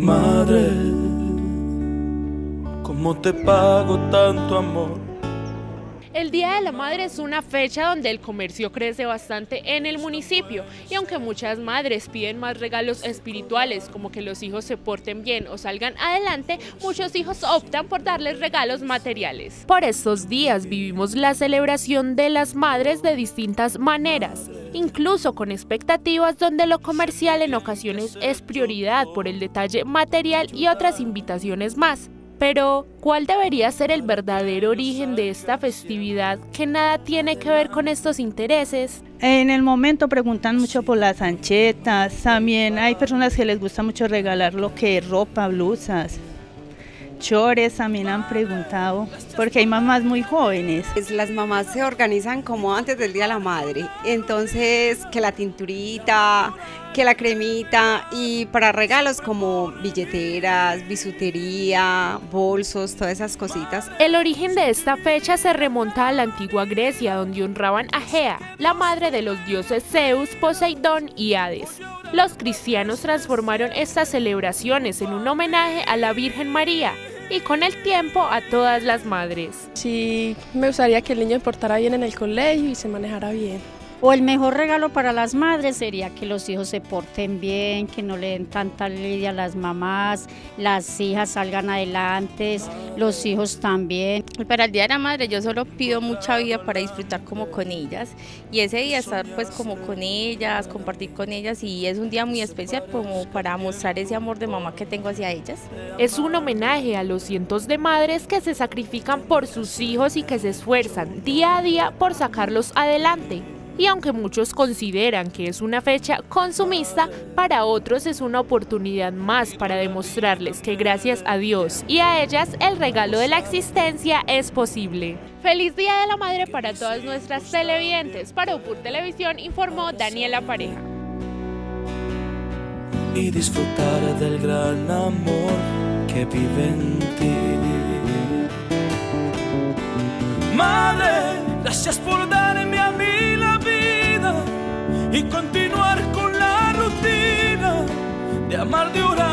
Madre, ¿cómo te pago tanto amor? El Día de la Madre es una fecha donde el comercio crece bastante en el municipio y aunque muchas madres piden más regalos espirituales como que los hijos se porten bien o salgan adelante, muchos hijos optan por darles regalos materiales. Por estos días vivimos la celebración de las madres de distintas maneras, incluso con expectativas donde lo comercial en ocasiones es prioridad por el detalle material y otras invitaciones más. Pero, ¿cuál debería ser el verdadero origen de esta festividad que nada tiene que ver con estos intereses? En el momento preguntan mucho por las anchetas, también hay personas que les gusta mucho regalar lo que es ropa, blusas, chores también han preguntado, porque hay mamás muy jóvenes. Las mamás se organizan como antes del Día de la Madre, entonces que la tinturita, que la cremita y para regalos como billeteras, bisutería, bolsos, todas esas cositas. El origen de esta fecha se remonta a la antigua Grecia, donde honraban a Gea, la madre de los dioses Zeus, Poseidón y Hades. Los cristianos transformaron estas celebraciones en un homenaje a la Virgen María, y con el tiempo a todas las madres. Sí, me gustaría que el niño portara bien en el colegio y se manejara bien. O el mejor regalo para las madres sería que los hijos se porten bien, que no le den tanta lidia a las mamás, las hijas salgan adelante, los hijos también. Para el Día de la Madre yo solo pido mucha vida para disfrutar como con ellas y ese día estar pues como con ellas, compartir con ellas y es un día muy especial como para mostrar ese amor de mamá que tengo hacia ellas. Es un homenaje a los cientos de madres que se sacrifican por sus hijos y que se esfuerzan día a día por sacarlos adelante y aunque muchos consideran que es una fecha consumista, para otros es una oportunidad más para demostrarles que gracias a Dios y a ellas el regalo de la existencia es posible. Feliz Día de la Madre para todas nuestras televidentes. Para UPUR Televisión informó Daniela Pareja. Y disfrutar del gran amor que vive en ti. Madre, gracias por y continuar con la rutina de amar de orar